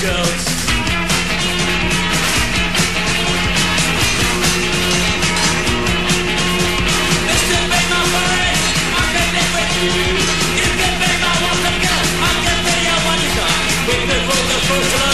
shells. If they bang, I want. I can tell you what is on. With the road, the first